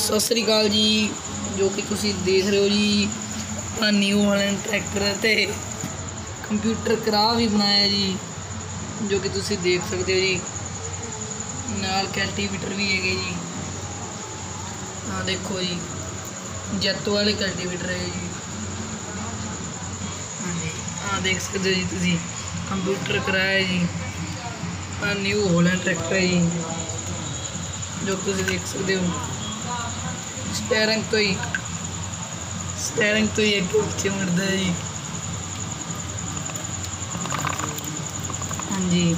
ਸਤਿ ਸ੍ਰੀ ਅਕਾਲ ਜੀ, ਜੋ ਕਿ ਤੁਸੀਂ ਦੇਖ ਰਹੇ ਹੋ ਜੀ, ਆਪਣਾ ਨਿਊ ਹਾਲੈਂਡ ਟਰੈਕਟਰ ਤੇ ਕੰਪਿਊਟਰ ਕਰਾ ਵੀ ਬਣਾਇਆ ਜੀ, ਜੋ ਕਿ ਤੁਸੀਂ ਦੇਖ ਸਕਦੇ ਹੋ ਜੀ। ਨਾਲ ਕੈਲਟੀਵੇਟਰ ਵੀ ਹੈਗੇ ਜੀ। ਆ ਦੇਖੋ ਜੀ, ਜੈਤ ਵਾਲੇ ਕੈਲਟੀਵੇਟਰ ਹੈ ਜੀ। ਹਾਂਜੀ ਆ ਦੇਖ ਸਕਦੇ ਹੋ ਜੀ ਤੁਸੀਂ ਕੰਪਿਊਟਰ ਕਰਾਇਆ ਜੀ। ਆ ਨਿਊ ਹਾਲੈਂਡ ਟਰੈਕਟਰ ਹੈ ਜੀ, ਜੋ ਕਿ ਤੁਸੀਂ ਦੇਖ ਸਕਦੇ ਹੋ। ਸਟੀਅਰਿੰਗ ਤੋਂ ਹੀ ਸਟੀਅਰਿੰਗ ਤੋਂ ਹੀ ਅੱਗੇ ਪਿੱਛੇ ਮੁੜਦਾ ਹੈ ਜੀ ਹਾਂਜੀ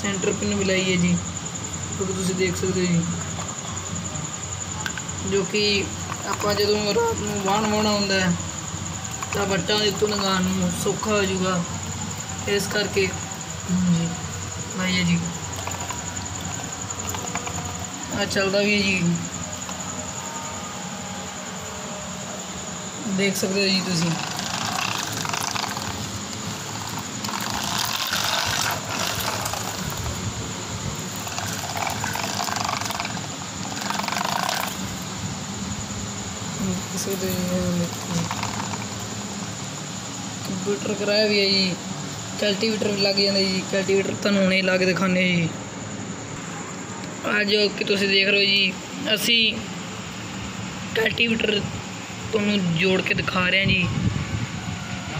ਸੈਂਟਰ ਪਿਨ ਵੀ ਲਾਈ ਹੈ ਜੀ ਜੋ ਤੁਸੀਂ ਦੇਖ ਸਕਦੇ ਹੋ ਜੀ ਜੋ ਕਿ ਆਪਾਂ ਜਦੋਂ ਰਾਤ ਨੂੰ ਵਾਹਣ ਵਾਹਣਾ ਹੁੰਦਾ ਹੈ ਤਾਂ ਵੱਟਾਂ ਦੇ ਉੱਤੋਂ ਲਗਾਉਣ ਨੂੰ ਸੌਖਾ ਹੋ ਜਾਊਗਾ ਇਸ ਕਰਕੇ ਹਾਂਜੀ ਲਾਈ ਜੀ ਆ ਚੱਲਦਾ ਵੀ ਹੈ ਜੀ ਦੇਖ ਸਕਦੇ ਹੋ ਜੀ ਤੁਸੀਂ। ਸਕਦੇ ਕੰਪਿਊਟਰ ਕਰਾਇਆ ਵੀ ਹੈ ਜੀ। ਕਲਟੀਵੇਟਰ ਲੱਗ ਜਾਂਦਾ ਜੀ। ਕਲਟੀਵੇਟਰ ਤੁਹਾਨੂੰ ਹੁਣੇ ਲਾ ਕੇ ਦਿਖਾਉਂਦੇ ਜੀ। ਅੱਜ ਕਿ ਤੁਸੀਂ ਦੇਖ ਰਹੇ ਹੋ ਜੀ, ਅਸੀਂ ਕਲਟੀਵੇਟਰ ਤੁਹਾਨੂੰ ਜੋੜ ਕੇ ਦਿਖਾ ਰਹੇ ਜੀ।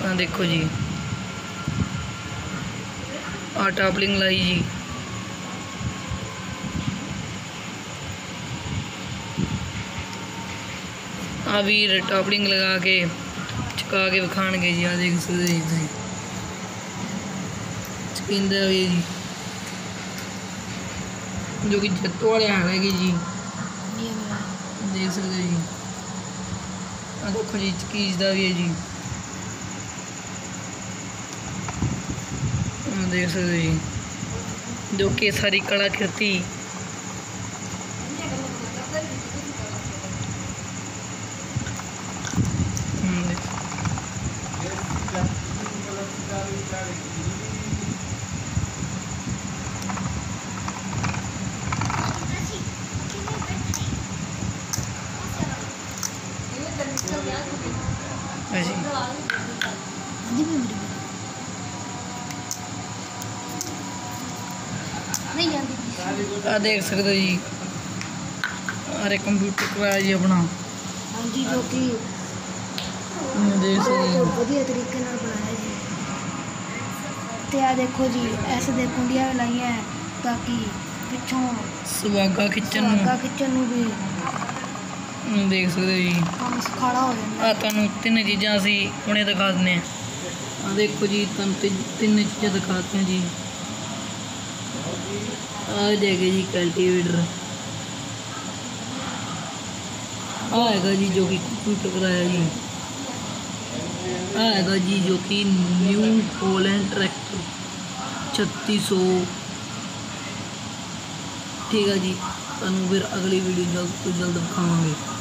ਆ ਦੇਖੋ ਜੀ। ਆ ਟਾਪਲਿੰਗ ਲਾਈ ਜੀ। ਆ ਵੀ ਟਾਪਲਿੰਗ ਲਗਾ ਕੇ ਚੁਕਾ ਕੇ ਵਿਖਾਣਗੇ ਜੀ ਆ ਦੇਖ ਸਕਦੇ ਜੀ ਤੁਸੀਂ। ਚਕਿੰਦਾ ਵੀ ਜੀ। ਜੋ ਕਿ ਜੱਤੋ ਵਾਲੇ ਹੈਗੇ ਜੀ। ਦੇਖ ਸਕਦੇ ਜੀ। ਦੇਖੋ ਜੀ ਚਕੀਜ ਦਾ ਵੀ ਹੈ ਜੀ ਆ ਦੇਖ ਸਕਦੇ ਹੋ ਜੀ ਜੋ ਕਿ ਸਾਰੀ ਜੀ। ਮੇਰੀ ਨਹੀਂ ਜਾਂਦੀ ਆ ਦੇਖ ਸਕਦੇ ਹੋ ਜੀ। ਅਰੇ ਕੰਪਿਊਟਰ ਕਰਾਇਆ ਜੀ ਆਪਣਾ। ਹਾਂਜੀ ਜੋ ਕਿ ਦੇਖ ਸਕਦੇ ਵਧੀਆ ਤਰੀਕੇ ਨਾਲ ਬਣਾਇਆ ਜੀ। ਤੇ ਆ ਦੇਖੋ ਜੀ ਐਸ ਦੇ ਕੁੰਡੀਆਂ ਵੀ ਲਾਈਆਂ ਤਾਂ ਕਿ ਪਿੱਛੋਂ ਸੁਹਾਗਾ ਖਿੱਚਣ ਧਾਗਾ ਖਿੱਚਣ ਨੂੰ ਵੀ ਨੂੰ ਦੇਖ ਸਕਦੇ ਹੋ ਜੀ। ਕੰਮ ਸੁਖਾਲਾ ਹੋ ਜਾਂਦਾ। ਆ ਤੁਹਾਨੂੰ ਤਿੰਨ ਚੀਜ਼ਾਂ ਅਸੀਂ ਹੁਣੇ ਦਿਖਾ ਦਿੰਦੇ ਆ ਆ ਦੇਖੋ ਜੀ ਤੁਹਾਨੂੰ ਤਿੰਨ- ਚੀਜ਼ਾਂ ਦਿਖਾਤੀਆਂ ਜੀ। ਆ ਦੇਖੇ ਜੀ ਕਲਟੀਵੇਟਰ। ਆ ਹੈਗਾ ਜੀ ਜੋ ਕਿ ਕੰਪਿਊਟਰ ਕਰਾਇਆ ਜੀ। ਆ ਹੈਗਾ ਜੀ ਜੋ ਕਿ ਨਿਊ ਹੋਲੈਂਡ ਟਰੈਕਟਰ 3600 ਠੀਕ ਹੈ ਜੀ ਤੁਹਾਨੂੰ ਫਿਰ ਅਗਲੀ ਵੀਡੀਓ ਜਲਦ ਤੋਂ ਜਲਦ ਦਿਖਾਵਾਂਗੇ।